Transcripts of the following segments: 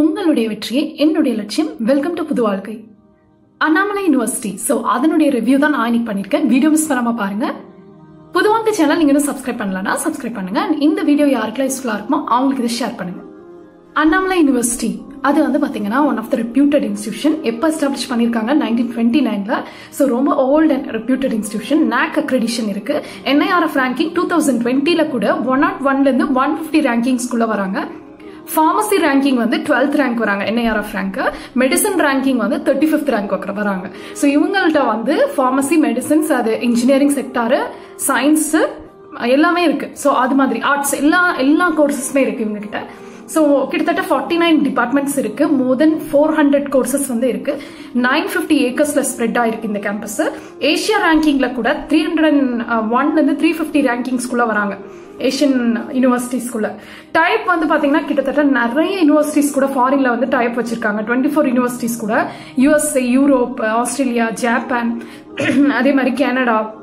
உங்களுடைய வெற்றியே என்னுடைய லட்சியம். வெல்கம் டு புது வாழ்க்கை. அண்ணாமலை யூனிவர்சிட்டி ஸோ அதனுடைய ரிவ்யூ தான் நான் இன்னைக்கு பண்ணியிருக்கேன். வீடியோ மிஸ் பண்ணாமல் பாருங்க. புதுவாங்க சேனல் நீங்கள் இன்னும் சப்ஸ்கிரைப் பண்ணலன்னா சப்ஸ்கிரைப் பண்ணுங்க. இந்த வீடியோ யாருக்கெல்லாம் யூஸ்ஃபுல்லாக இருக்குமோ அவங்களுக்கு இதை ஷேர் பண்ணுங்க. அண்ணாமலை யூனிவர்சிட்டி அது வந்து பார்த்தீங்கன்னா one of the reputed institution எப்போ எஸ்டாப்ளிஷ் பண்ணியிருக்காங்க? நைன்டீன் டுவெண்ட்டி நைனில் ஸோ ரொம்ப old and reputed institution NAAC accreditation இருக்கு. என்ஐஆர்எஃப் ரேங்கிங் டூ தௌசண்ட் டுவெண்ட்டியில் கூட ஒன் நாட் ஒன்லேருந்து ஒன் ஃபிஃப்டி ரேங்கிங்ஸ்குள்ளே வராங்க. ஃபார்மசி ரேங்கிங் வந்து டுவெல்த் ரேங்க் வராங்க. என்ஐஆர்எஃப் ரேங்க் மெடிசன் ரேங்கிங் வந்து தேர்ட்டி ஃபிஃப்த் ரேங்க் வராங்க. ஸோ இவங்கள்ட்ட வந்து ஃபார்மசி மெடிசன்ஸ் அது இன்ஜினியரிங் செக்டாரு சயின்ஸு எல்லாமே இருக்கு. ஸோ அது மாதிரி ஆர்ட்ஸ் எல்லா எல்லா கோர்சஸுமே இருக்கு இவங்க கிட்ட ஸோ கிட்டத்தட்ட ஃபார்ட்டி நைன் டிபார்ட்மெண்ட்ஸ் இருக்கு. More than four hundred courses வந்து இருக்கு. நைன் ஃபிஃப்டி ஏக்கர்ஸ்ல ஸ்ப்ரெட் ஆயிருக்கு இந்த கேம்பஸ் ஏஷியா ரேங்கிங்ல கூட த்ரீ ஹண்ட்ரட் ஒன்ல இருந்து த்ரீ ஃபிஃப்டி ரேங்கிங்ஸ்குள்ள வராங்க. ஏஷியன் யூனிவர்சிட்டிஸ்குள்ள டைப் வந்து பாத்தீங்கன்னா கிட்டத்தட்ட நிறைய யூனிவர்சிட்டிஸ் கூட ஃபாரின்ல வந்து டைப் வச்சிருக்காங்க. டுவெண்ட்டி ஃபோர் யூனிவர்சிட்டிஸ் கூட யூஎஸ்ஏ யூரோப் ஆஸ்திரேலியா ஜப்பான் அதே மாதிரி கனடா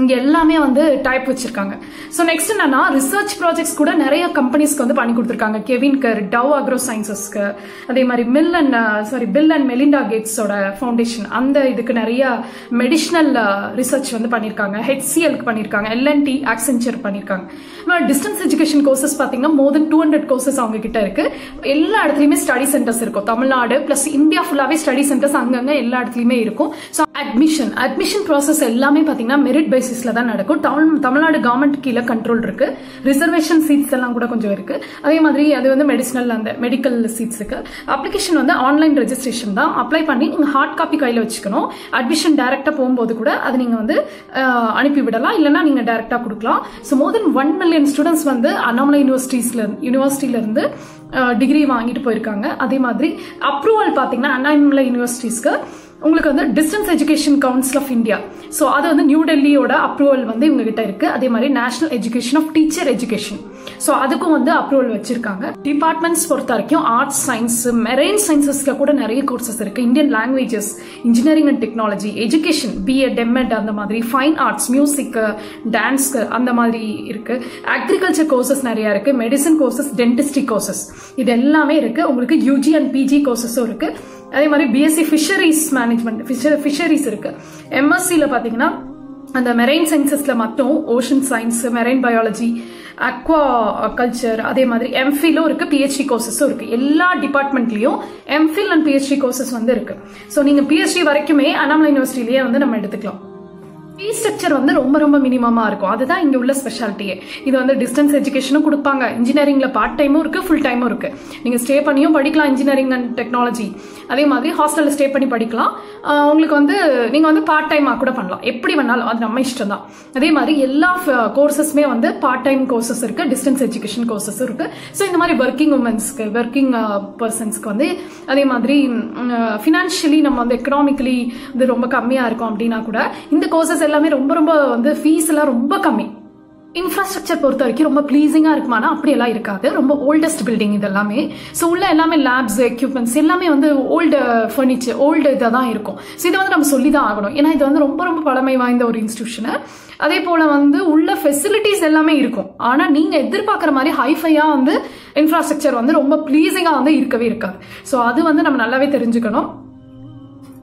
இங்க எல்லாமே வந்து டைப் வச்சிருக்காங்க. ஸோ நெக்ஸ்ட் என்னன்னா ரிசர்ச் ப்ராஜெக்ட்ஸ் கூட நிறைய கம்பெனிஸ்க்கு வந்து பண்ணி கொடுத்துருக்காங்க. கெவின்கர் டவ் அக்ரோ சயின்சஸ்க்கு அதே மாதிரி mill and sorry Bill and Melinda கேட்ஸோட foundation அந்த இதுக்கு நிறைய மெடிஷனல் ரிசர்ச் uh, வந்து பண்ணியிருக்காங்க ஹெச்சிஎல்க்கு பண்ணியிருக்காங்க எல்என்டி ஆக்சென்ச்சர் பண்ணியிருக்காங்க டிஸ்டன்ஸ் எஜுகேஷன் கோர்சஸ் பார்த்தீங்கன்னா more than two hundred courses அவங்க கிட்ட இருக்கு. எல்லா இடத்துலையுமே ஸ்டடி சென்டர்ஸ் இருக்கும். தமிழ்நாடு பிளஸ் இந்தியா ஃபுல்லாவே ஸ்டடி சென்டர்ஸ் அங்கங்க எல்லா இடத்துலையுமே இருக்கும். ஸோ அட்மிஷன் அட்மிஷன் ப்ராசஸ் எல்லாமே பார்த்தீங்கன்னா மெரிட் பேசிஸில் தான் நடக்கும். தமிழ் தமிழ்நாடு கவர்மெண்ட் கீழே கண்ட்ரோல் இருக்கு. ரிசர்வேஷன் சீட்ஸ் எல்லாம் கூட கொஞ்சம் இருக்கு. அதே மாதிரி அது வந்து மெடிசனல் அந்த மெடிக்கல் சீட்ஸ் இருக்கு அப்ளிகேஷன் வந்து ஆன்லைன் ரெஜிஸ்ட்ரேஷன் தான். அப்ளை பண்ணி நீங்கள் ஹார்ட் காப்பி கையில் வச்சுக்கணும். அட்மிஷன் டேரெக்டாக போகும்போது கூட அது நீங்கள் வந்து அனுப்பி விடலாம். இல்லைன்னா நீங்கள் டேரெக்டாக கொடுக்கலாம். So more than one million students வந்து அண்ணாமலை யூனிவர்சிட்டிஸ்ல யூனிவர்சிட்டியிலேருந்து டிகிரி வாங்கிட்டு போயிருக்காங்க. அதே மாதிரி அப்ரூவல் பார்த்தீங்கன்னா அண்ணாமலை யூனிவர்சிட்டிஸ்க்கு உங்களுக்கு வந்து distance education council of India so அது வந்து நியூ டெல்லியோட அப்ரூவல் வந்து இவங்க கிட்ட இருக்கு. அதே மாதிரி national education of teacher education so அதுக்கும் வந்து அப்ரூவல் வச்சிருக்காங்க. டிபார்ட்மெண்ட்ஸ் பொறுத்த வரைக்கும் ஆர்ட்ஸ் சயின்ஸ் மெரைன் சயின்சஸ்ல கூட நிறைய கோர்சஸ் இருக்கு. Indian languages engineering and technology education BEd MEd அந்த மாதிரி ஃபைன் ஆர்ட்ஸ் மியூசிக் டான்ஸ் அந்த மாதிரி இருக்கு. அக்ரிகல்ச்சர் கோர்சஸ் நிறைய இருக்கு. மெடிசன் கோர்சஸ் டென்டிஸ்ட்ரி கோர்சஸ் இது எல்லாமே இருக்கு. உங்களுக்கு யூஜி அண்ட் பிஜி கோர்சஸும் இருக்கு. அதே மாதிரி பிஎஸ்சி ஃபிஷரிஸ் மேனேஜ்மெண்ட் ஃபிஷரிஸ் இருக்கு. எம்எஸ்சியில் பார்த்தீங்கன்னா அந்த மெரைன் சயின்சஸில் மட்டும் ocean science marine biology aquaculture அதே மாதிரி எம்ஃபிலும் இருக்கு பிஹெச்டி கோர்சஸும் இருக்கு. எல்லா டிபார்ட்மெண்ட்லயும் எம்ஃபில் அண்ட் பிஹெச்டி கோர்சஸ் வந்து இருக்கு. ஸோ நீங்க பிஹெச்டி வரைக்குமே அண்ணாமலை யூனிவர்சிட்டிலேயே வந்து நம்ம எடுத்துக்கலாம். ஃபீ ஸ்ட்ரக்சர் வந்து ரொம்ப ரொம்ப மினிமமாக இருக்கும். அதுதான் இங்கே உள்ள ஸ்பெஷாலிட்டியே இது வந்து டிஸ்டன்ஸ் எஜுகேஷனும் கொடுப்பாங்க. இன்ஜினியரிங்கில் பார்ட் டைமும் இருக்குது ஃபுல் டைமும் இருக்குது நீங்கள் ஸ்டே பண்ணியும் படிக்கலாம் இன்ஜினியரிங் அண்ட் டெக்னாலஜி அதே மாதிரி ஹாஸ்டலில் ஸ்டே பண்ணி படிக்கலாம். உங்களுக்கு வந்து நீங்கள் வந்து பார்ட் டைமாக கூட பண்ணலாம். எப்படி வேணாலும். அது நம்ம இஷ்டம் தான் அதே மாதிரி எல்லா கோர்சஸுமே வந்து பார்ட் டைம் கோர்சஸ் இருக்குது டிஸ்டன்ஸ் எஜுகேஷன் கோர்சஸ் இருக்குது ஸோ இந்த மாதிரி ஒர்க்கிங் உமன்ஸ்க்கு ஒர்க்கிங் பர்சன்ஸ்க்கு வந்து அதே மாதிரி ஃபினான்ஷியலி நம்ம வந்து எக்கனாமிக்கலி இது ரொம்ப கம்மியாக இருக்கும் அப்படின்னா கூட இந்த கோர்சஸ் எல்லாமே ரொம்ப ரொம்ப வந்து ஃபீஸ் எல்லாம் ரொம்ப கம்மி. இன்ஃப்ராஸ்ட்ரக்சர் பொறுத்த வரைக்கும் ரொம்ப ப்ளீஸிங்காக இருக்குமானா அப்படியெல்லாம் இருக்காது. ரொம்ப ஓல்டஸ்ட் பில்டிங் இது எல்லாமே ஸோ உள்ள எல்லாமே லேப்ஸ் எக்யூப்மெண்ட்ஸ் எல்லாமே வந்து ஓல்டு ஃபர்னிச்சர் ஓல்டு இதாக தான் இருக்கும். ஸோ இதை வந்து நம்ம சொல்லி தான் ஆகணும். ஏன்னா இது வந்து ரொம்ப ரொம்ப பழமை வாய்ந்த ஒரு இன்ஸ்டியூஷனு அதே போல் வந்து உள்ள ஃபெசிலிட்டிஸ் எல்லாமே இருக்கும். ஆனால் நீங்கள் எதிர்பார்க்குற மாதிரி ஹைஃபையாக வந்து இன்ஃப்ராஸ்ட்ரக்சர் வந்து ரொம்ப ப்ளீஸிங்காக வந்து இருக்கவே இருக்காது. ஸோ அது வந்து நம்ம நல்லாவே தெரிஞ்சுக்கணும்.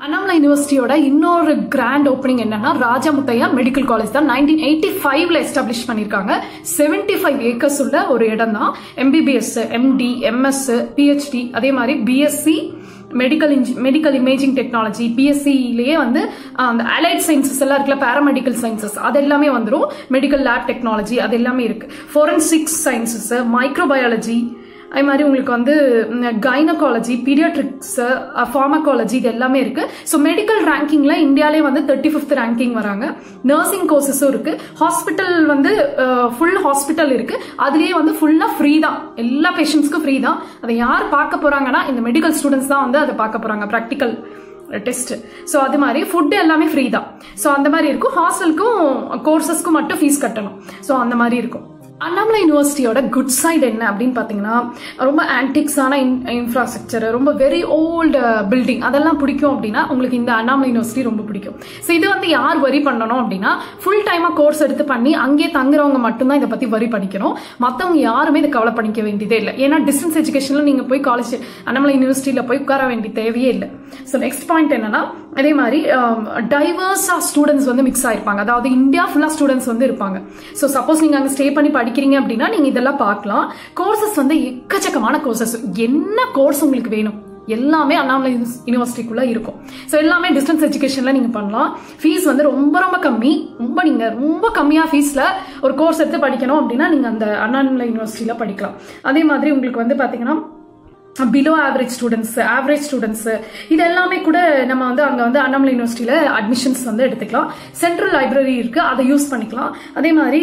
அண்ணாமலை யூனிவர்சிட்டியோட இன்னொரு கிராண்ட் ஓப்பனிங் என்னன்னா ராஜமுத்தையா மெடிக்கல் காலேஜ் தான். நைன்டீன் எயிட்டி ஃபைவ்ல எஸ்டாப்ளிஷ் பண்ணிருக்காங்க. செவன்டி ஃபைவ் ஏக்கர்ஸ் உள்ள ஒரு இடம் தான் எம்பிபிஎஸ் எம்டி எம்எஸ் பிஹெச்டி அதே மாதிரி பிஎஸ்சி மெடிக்கல் இன்ஜி மெடிக்கல் இமேஜிங் டெக்னாலஜி பிஎஸ்சிலேயே வந்து அந்த அலைட் சயின்சஸ் எல்லாம் இருக்குல்ல பேராமெடிக்கல் சயின்சஸ் அது எல்லாமே வந்துடும் மெடிக்கல் லேப் டெக்னாலஜி அது எல்லாமே இருக்கு. ஃபோரன்சிக்ஸ் சயின்சஸ் மைக்ரோபயாலஜி அதே மாதிரி உங்களுக்கு வந்து கைனகாலஜி பீடியாட்ரிக்ஸ் ஃபார்மகாலஜி இது எல்லாமே இருக்கு. ஸோ மெடிக்கல் ரேங்கிங்ல இந்தியாலே வந்து தேர்ட்டி ஃபிஃப்த் ரேங்கிங் வராங்க. நர்சிங் கோர்சஸும் இருக்கு. ஹாஸ்பிட்டல் வந்து ஃபுல் ஹாஸ்பிட்டல் இருக்கு. அதுலேயே வந்து ஃபுல்லா ஃப்ரீ தான். எல்லா பேஷண்ட்ஸ்க்கும் ஃப்ரீ தான். அதை யார் பார்க்க போறாங்கன்னா இந்த மெடிக்கல் ஸ்டூடெண்ட்ஸ் தான் வந்து அதை பார்க்க போறாங்க. ப்ராக்டிக்கல் டெஸ்ட் ஸோ அது மாதிரி ஃபுட்டு எல்லாமே ஃப்ரீ தான். ஸோ அந்த மாதிரி இருக்கும். ஹாஸ்டலுக்கும் கோர்சஸ்க்கும் மட்டும் ஃபீஸ் கட்டணும். ஸோ அந்த மாதிரி இருக்கும். அண்ணாமலை யூனிவர்சிட்டியோட குட் சைடு என்ன அப்படின்னு பார்த்தீங்கன்னா ரொம்ப ஆன்டிக்ஸான இன்ஃப்ராஸ்ட்ரக்சர் ரொம்ப வெரி ஓல்டு பில்டிங் அதெல்லாம் பிடிக்கும் அப்படின்னா உங்களுக்கு இந்த அண்ணாமலை யூனிவர்சிட்டி ரொம்ப பிடிக்கும். ஸோ இது வந்து யார் வரி பண்ணணும் அப்படின்னா ஃபுல் டைமாக கோர்ஸ் எடுத்து பண்ணி அங்கே தங்குறவங்க மட்டும்தான் இதை பற்றி வரி பண்ணிக்கணும். மற்றவங்க யாருமே இதை கவலை பண்ணிக்க வேண்டியதே இல்லை. ஏன்னா டிஸ்டன்ஸ் எஜுகேஷனில் நீங்கள் போய் காலேஜ் அண்ணாமலை யூனிவர்சிட்டியில் போய் உட்கார வேண்டிய தேவையே இல்லை. ஸோ நெக்ஸ்ட் பாயிண்ட் என்னன்னா அதே மாதிரி um, டைவர்ஸாக ஸ்டூடெண்ட்ஸ் வந்து மிக்ஸ் ஆயிருப்பாங்க. அதாவது இந்தியா ஃபுல்லாக ஸ்டூடெண்ட்ஸ் வந்து இருப்பாங்க. ஸோ சப்போஸ் நீங்கள் அங்கே ஸ்டே பண்ணி படிக்கிறீங்க அப்படின்னா நீங்கள் இதெல்லாம் பார்க்கலாம். கோர்சஸ் வந்து எக்கச்சக்கமான கோர்சஸ் என்ன கோர்ஸ் உங்களுக்கு வேணும்? எல்லாமே அண்ணாமலை யூனிவர்சிட்டிக்குள்ளே இருக்கும். ஸோ எல்லாமே டிஸ்டன்ஸ் எஜுகேஷனில் நீங்கள் பண்ணலாம். ஃபீஸ் வந்து ரொம்ப ரொம்ப கம்மி. ரொம்ப நீங்கள் ரொம்ப கம்மியாக ஃபீஸில் ஒரு கோர்ஸ் எடுத்து படிக்கணும் அப்படின்னா நீங்கள் அந்த அண்ணாமலை யூனிவர்சிட்டியில் படிக்கலாம். அதே மாதிரி உங்களுக்கு வந்து பார்த்தீங்கன்னா below average students average students இது எல்லாமே கூட நம்ம வந்து அங்கே வந்து அண்ணாமலை யூனிவர்சிட்டியில் அட்மிஷன்ஸ் வந்து எடுத்துக்கலாம். சென்ட்ரல் லைப்ரரி இருக்கு அதை யூஸ் பண்ணிக்கலாம். அதே மாதிரி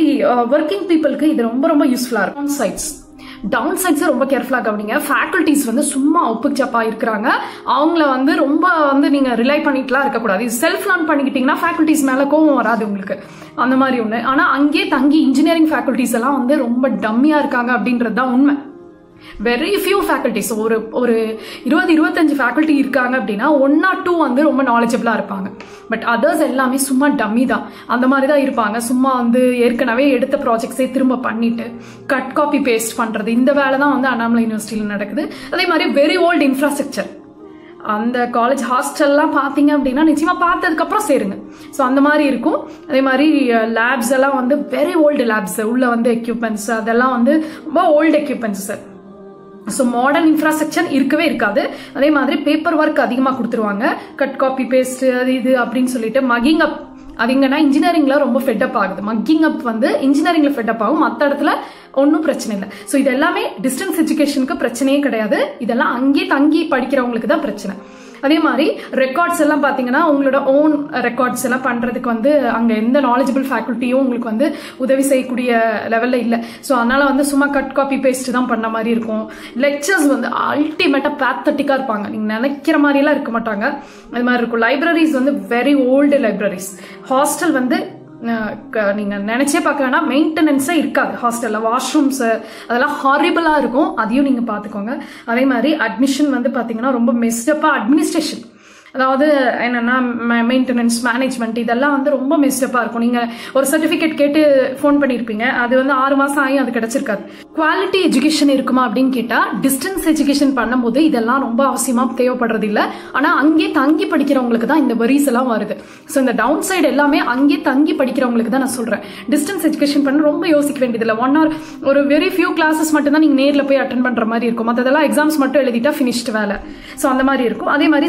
ஒர்க்கிங் பீப்புளுக்கு இது ரொம்ப ரொம்ப யூஸ்ஃபுல்லாக இருக்கும். சைட்ஸ் டவுன் சைட்ஸை ரொம்ப கேர்ஃபுல்லாக கவனிங்க. ஃபேக்கல்ட்டிஸ் வந்து சும்மா ஒப்புச்சப்பா இருக்கிறாங்க. அவங்கள வந்து ரொம்ப வந்து நீங்கள் ரிலை பண்ணிட்டுலாம் இருக்கக்கூடாது. செல்ஃப் லேர்ன் பண்ணிக்கிட்டிங்கன்னா ஃபேக்கல்ட்டிஸ் மேலே கோவம் வராது உங்களுக்கு. அந்த மாதிரி ஒன்று ஆனால் அங்கேயே தங்கி இன்ஜினியரிங் ஃபேக்கல்ட்டிஸ் எல்லாம் வந்து ரொம்ப டம்மியாக இருக்காங்க அப்படின்றது தான் உண்மை. வெரி ஃபியூ ஃபேக்கல்டிஸ் ஒரு ஒரு இருபது இருபத்தஞ்சு ஃபேக்கல்ட்டி இருக்காங்க அப்படின்னா ஒன் ஆர் டூ வந்து ரொம்ப நாலேஜபிளாக இருப்பாங்க. பட் அதர்ஸ் எல்லாமே சும்மா டம்மி தான். அந்த மாதிரி தான் இருப்பாங்க. சும்மா வந்து ஏற்கனவே எடுத்த ப்ராஜெக்ட்ஸே திரும்ப பண்ணிட்டு கட் காப்பி பேஸ்ட் பண்ணுறது இந்த வேலை தான் வந்து அண்ணாமலை யூனிவர்சிட்டியில் நடக்குது. அதே மாதிரி வெரி ஓல்டு இன்ஃப்ராஸ்ட்ரக்சர் அந்த காலேஜ் ஹாஸ்டல்லாம் பார்த்தீங்க அப்படின்னா நிச்சயமாக பார்த்ததுக்கப்புறம் சேருங்க. ஸோ அந்த மாதிரி இருக்கும். அதே மாதிரி லேப்ஸ் எல்லாம் வந்து வெரி ஓல்டு லேப்ஸ் உள்ளே வந்து எக்யூப்மெண்ட்ஸ் அதெல்லாம் வந்து ரொம்ப old equipments sir so modern infrastructure இருக்கவே இருக்காது. அதே மாதிரி பேப்பர் ஒர்க் அதிகமாக கொடுத்துருவாங்க. கட் காப்பி பேஸ்ட் அது இது அப்படின்னு சொல்லிட்டு மகிங் அப் அது எங்கன்னா இன்ஜினியரிங்ல ரொம்ப ஃபெட்டப் ஆகுது. மக்கிங் அப் வந்து இன்ஜினியரிங்ல ஃபெட்டப் ஆகும். மற்ற இடத்துல ஒன்றும் பிரச்சனை இல்லை. ஸோ இது எல்லாமே டிஸ்டன்ஸ் எஜுகேஷனுக்கு பிரச்சனையே கிடையாது. இதெல்லாம் அங்கேயே தங்கி படிக்கிறவங்களுக்கு தான் பிரச்சனை. அதே மாதிரி ரெக்கார்ட்ஸ் எல்லாம் பார்த்தீங்கன்னா உங்களோட ஓன் ரெக்கார்ட்ஸ் எல்லாம் பண்ணுறதுக்கு வந்து அங்கே எந்த நாலேஜபிள் ஃபேக்கல்ட்டியும் உங்களுக்கு வந்து உதவி செய்யக்கூடிய லெவலில் இல்லை. ஸோ அதனால் வந்து சும்மா கட் காப்பி பேஸ்ட் தான் பண்ண மாதிரி இருக்கும். லெக்சர்ஸ் வந்து அல்டிமேட்டாக பேத்தட்டிக்காக இருப்பாங்க. நீங்கள் நினைக்கிற மாதிரிலாம் இருக்க மாட்டாங்க. அது மாதிரி இருக்கும். லைப்ரரிஸ் வந்து வெரி ஓல்டு லைப்ரரிஸ் ஹாஸ்டல் வந்து நீங்கள் நினச்சே பார்க்க வேணாம். மெயின்டெனன்ஸே இருக்காது. ஹாஸ்டலில் வாஷ்ரூம்ஸு அதெல்லாம் ஹாரிபிளாக இருக்கும். அதையும் நீங்கள் பார்த்துக்கோங்க. அதே மாதிரி அட்மிஷன் வந்து பார்த்தீங்கன்னா ரொம்ப மெஸ்டப்பாக அட்மினிஸ்ட்ரேஷன் அதாவது என்னன்னா மெயின்டெனன்ஸ் மேனேஜ்மெண்ட் இதெல்லாம் வந்து ரொம்ப மிஸ்டப்பா இருக்கும். நீங்க ஒரு சர்டிபிகேட் கேட்டு ஃபோன் பண்ணியிருப்பீங்க அது வந்து ஆறு மாசம் ஆகி அது கிடைச்சிருக்காது. குவாலிட்டி எஜுகேஷன் இருக்குமா அப்படின்னு கேட்டா டிஸ்டன்ஸ் எஜுகேஷன் பண்ணும்போது இதெல்லாம் ரொம்ப அவசியமா தேவைப்படுறது இல்ல ஆனா அங்கே தங்கி படிக்கிறவங்களுக்கு தான் இந்த வரிஸ் எல்லாம் வருது. ஸோ இந்த டவுன் சைடு எல்லாமே அங்கே தங்கி படிக்கிறவங்களுக்கு தான் நான் சொல்றேன். டிஸ்டன்ஸ் எஜுகேஷன் பண்ண ரொம்ப யோசிக்க வேண்டியதில்லை. ஒன் ஆர் ஒரு வெரி ஃபியூ கிளாஸஸ் மட்டும் தான் நீங்க நேரில் போய் அட்டன் பண்ற மாதிரி இருக்கும். மற்றதெல்லாம் எக்ஸாம்ஸ் மட்டும் எழுதிட்டா ஃபினிஷ்டு வேலை. ஸோ அந்த மாதிரி இருக்கும். அதே மாதிரி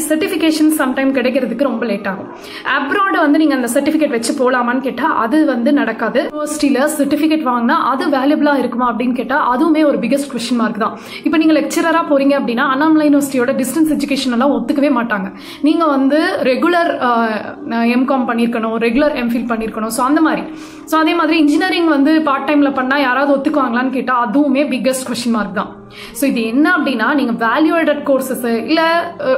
லைசன்ஸ் சம்டைம் கிடைக்கிறதுக்கு ரொம்ப லேட் ஆகும். அப்ராட் வந்து நீங்க அந்த சர்டிபிகேட் வச்சு போலாமான்னு கேட்டா அது வந்து நடக்காது. யூனிவர்சிட்டியில சர்டிபிகேட் வாங்கினா அது வேல்யூபிளா இருக்குமா அப்படின்னு கேட்டா அதுவுமே ஒரு பிகஸ்ட் கொஸ்டின் மார்க் தான். இப்போ நீங்க லெக்சரரா போறீங்க அப்படின்னா அண்ணாமலை யூனிவர்சிட்டியோட டிஸ்டன்ஸ் எஜுகேஷன் எல்லாம் ஒத்துக்கவே மாட்டாங்க. நீங்க வந்து ரெகுலர் எம்காம் பண்ணிருக்கணும் ரெகுலர் எம்ஃபில் பண்ணிருக்கணும். ஸோ அந்த மாதிரி. ஸோ அதே மாதிரி இன்ஜினியரிங் வந்து பார்ட் டைம்ல பண்ணா யாராவது ஒத்துக்குவாங்களான்னு கேட்டா அதுவுமே பிக்கஸ்ட் கொஸ்டின் மார்க் தான். ஸோ இது என்ன அப்படின்னா நீங்க வேல்யூடட் கோர்சஸ் இல்லை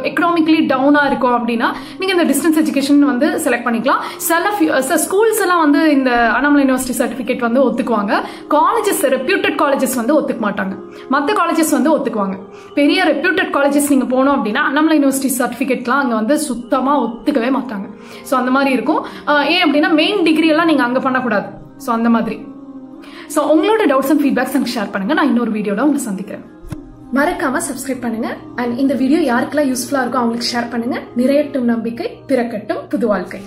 எக்கனாமிக்கலி டவுனாக இருக்கும் அப்படின்னா நீங்கள் இந்த டிஸ்டன்ஸ் எஜுகேஷன் வந்து செலக்ட் பண்ணிக்கலாம். சில ஸ்கூல்ஸ் எல்லாம் வந்து இந்த அண்ணாமலை யூனிவர்சிட்டி சர்டிஃபிகேட் வந்து ஒத்துக்குவாங்க. காலேஜஸ் ரெப்யூட்டட் காலேஜஸ் வந்து ஒத்துக்க மாட்டாங்க. மற்ற காலேஜஸ் வந்து ஒத்துக்குவாங்க. பெரிய ரெப்யூட்டட் காலேஜஸ் நீங்கள் போனோம் அப்படின்னா அண்ணாமலை யூனிவர்சிட்டி சர்டிஃபிகேட்லாம் அங்கே வந்து சுத்தமாக ஒத்துக்கவே மாட்டாங்க. ஸோ அந்த மாதிரி இருக்கும். ஏன் அப்படின்னா மெயின் டிகிரி எல்லாம் நீங்கள் அங்கே பண்ணக்கூடாது. ஸோ அந்த மாதிரி. ஸோ உங்களோட டவுட்ஸ் அண்ட் ஃபீட்பேக்ஸ் எனக்கு ஷேர் பண்ணுங்க. நான் இன்னொரு வீடியோட உங்களை சந்திக்கிறேன். மறக்காம சப்ஸ்கிரைப் பண்ணுங்க. அண்ட் இந்த வீடியோ யாருக்கெல்லாம் யூஸ்ஃபுல்லா இருக்கோ அவங்களுக்கு ஷேர் பண்ணுங்க. நிறையட்டும் நம்பிக்கை பிறக்கட்டும் புது வாழ்க்கை.